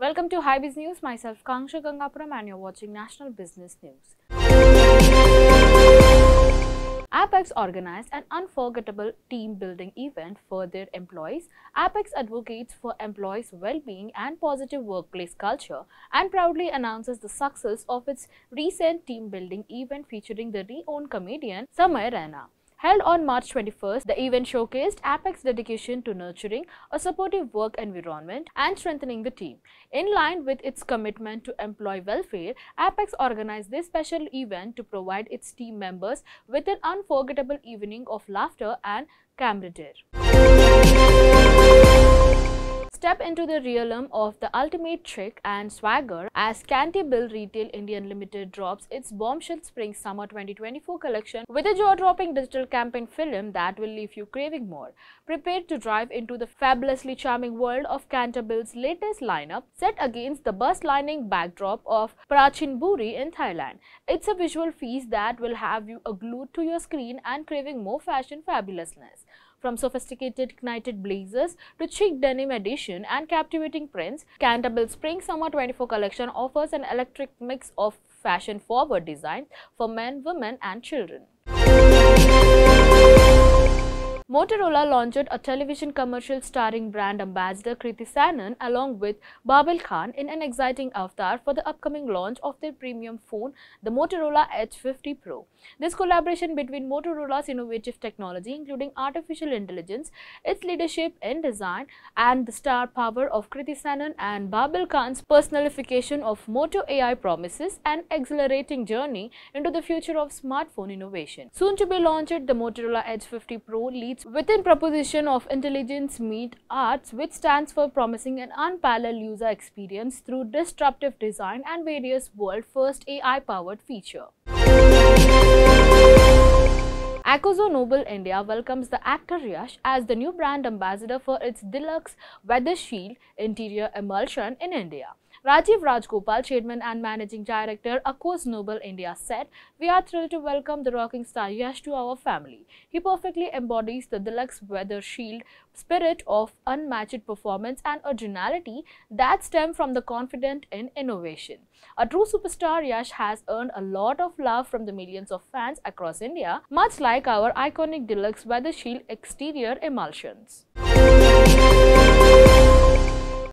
Welcome to High HyBiz News. Myself Kangsha Gangapuram and you're watching National Business News. Appx organized an unforgettable team building event for their employees. Appx advocates for employees' well being and positive workplace culture and proudly announces the success of its recent team building event featuring the renowned comedian Samay Raina. Held on March 21st, the event showcased Appx dedication to nurturing a supportive work environment and strengthening the team. In line with its commitment to employee welfare, Appx organized this special event to provide its team members with an unforgettable evening of laughter and camaraderie. Step into the realm of the ultimate trick and swagger as Cantabil Retail Indian Limited drops its bombshell spring summer 2024 collection with a jaw-dropping digital campaign film that will leave you craving more. Prepare to drive into the fabulously charming world of Cantabil's latest lineup set against the bus-lining backdrop of Prachinburi in Thailand. It's a visual feast that will have you glued to your screen and craving more fashion fabulousness. From sophisticated knitted blazers to chic denim edition and captivating prints, Cantabil Spring Summer 24 collection offers an electric mix of fashion-forward designs for men, women and children. Motorola launched a television commercial starring brand ambassador Kriti Sanon along with Babil Khan in an exciting avatar for the upcoming launch of their premium phone, the Motorola Edge 50 Pro. This collaboration between Motorola's innovative technology, including artificial intelligence, its leadership in design, and the star power of Kriti Sanon and Babil Khan's personalification of Moto AI promises an exhilarating journey into the future of smartphone innovation. Soon to be launched, the Motorola Edge 50 Pro leads within proposition of intelligence meet arts which stands for promising an unparalleled user experience through disruptive design and various world first AI powered feature. Akzo Nobel India welcomes the actor Yash as the new brand ambassador for its Dulux Weather Shield interior emulsion in India. Rajiv Rajgopal, Chairman and Managing Director, Akzo Nobel India said, We are thrilled to welcome the rocking star Yash to our family. He perfectly embodies the Dulux weather shield spirit of unmatched performance and originality that stem from the confident in innovation. A true superstar, Yash has earned a lot of love from the millions of fans across India, much like our iconic Dulux weather shield exterior emulsions.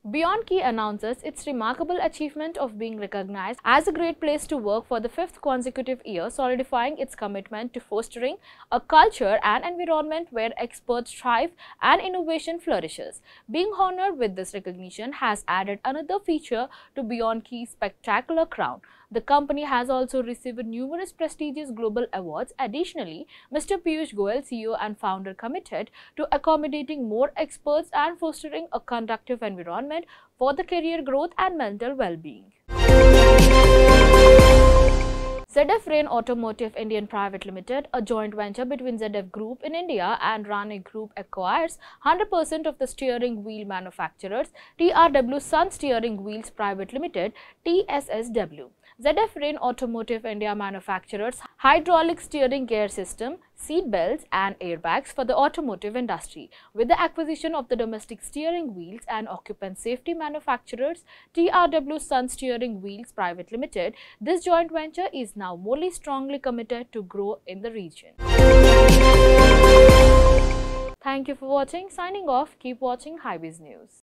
Beyond Key announces its remarkable achievement of being recognized as a great place to work for the fifth consecutive year, solidifying its commitment to fostering a culture and environment where experts thrive and innovation flourishes. Being honored with this recognition has added another feature to Beyond Key's spectacular crown. The company has also received numerous prestigious global awards. Additionally, Mr. Piyush Goyal, CEO and founder, committed to accommodating more experts and fostering a conductive environment for the career growth and mental well-being. ZF Rane Automotive Indian Private Limited, a joint venture between ZF Group in India and Rane Group acquires 100% of the steering wheel manufacturers TRW Sun Steering Wheels Private Limited TSSW. ZF Rane Automotive India manufactures hydraulic steering gear system, seat belts and airbags for the automotive industry. With the acquisition of the domestic steering wheels and occupant safety manufacturers TRW Sun Steering Wheels Private Limited, this joint venture is now more strongly committed to grow in the region. Thank you for watching. Signing off. Keep watching HyBiz News.